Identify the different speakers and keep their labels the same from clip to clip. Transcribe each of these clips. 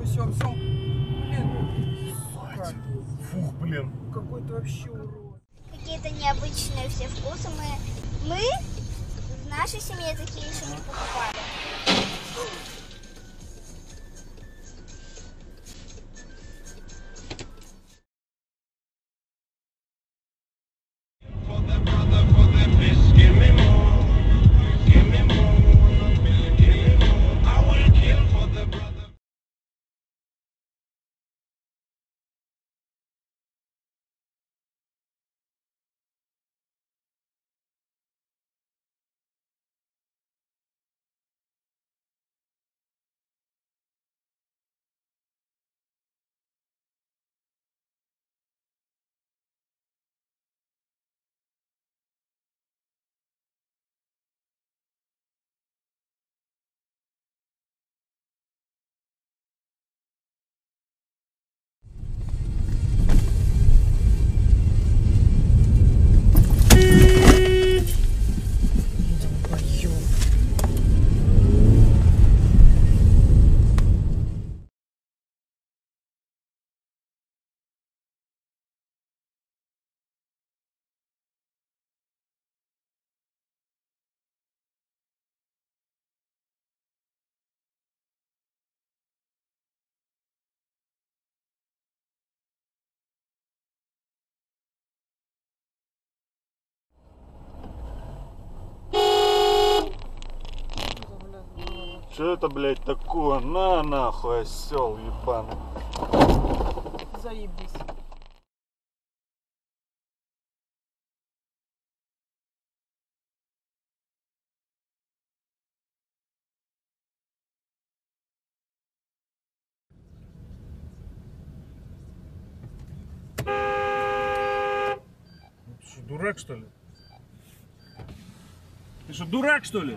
Speaker 1: Ой, все, все. Блин, сука.
Speaker 2: Фух, блин.
Speaker 1: Какой ты вообще урод.
Speaker 3: Какие-то необычные все вкусы. Мы, мы в нашей семье такие еще не покупали.
Speaker 2: Что это, блядь, такое? На нахуй, осел ебаный.
Speaker 1: Заебись.
Speaker 2: Ты что, дурак, что ли? Ты что, дурак, что ли?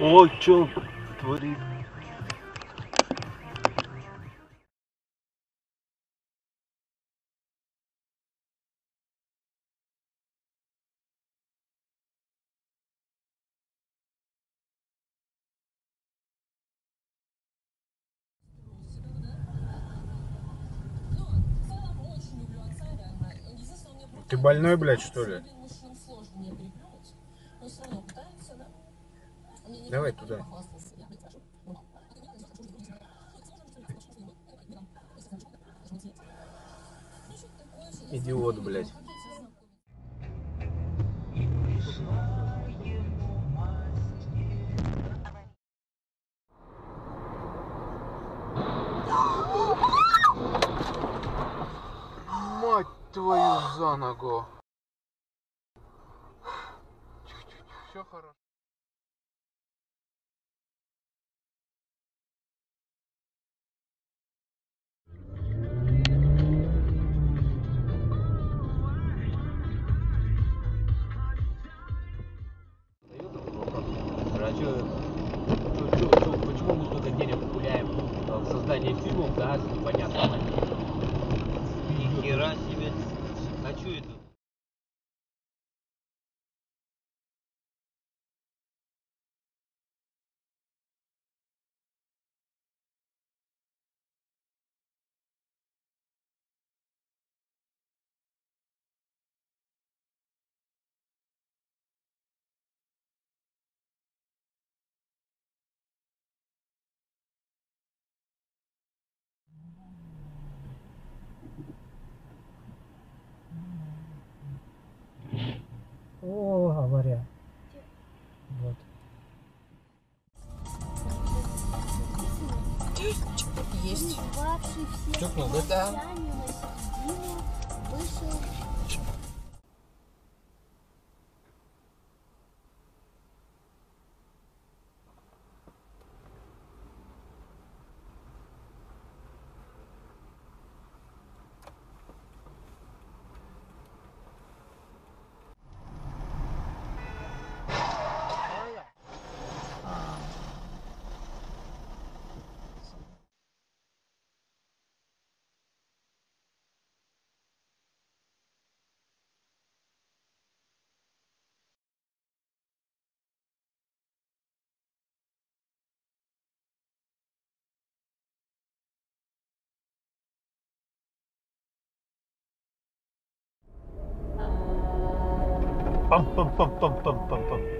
Speaker 2: Ой, что творит?
Speaker 4: Ты больной, блядь, что ли? Давай туда. Идиот, блядь. Мать твою за ногу. Все хорошо.
Speaker 5: А чё это?
Speaker 3: есть.
Speaker 5: Чокнул, да? Да.
Speaker 2: 빰빰빰빰빰빰빰.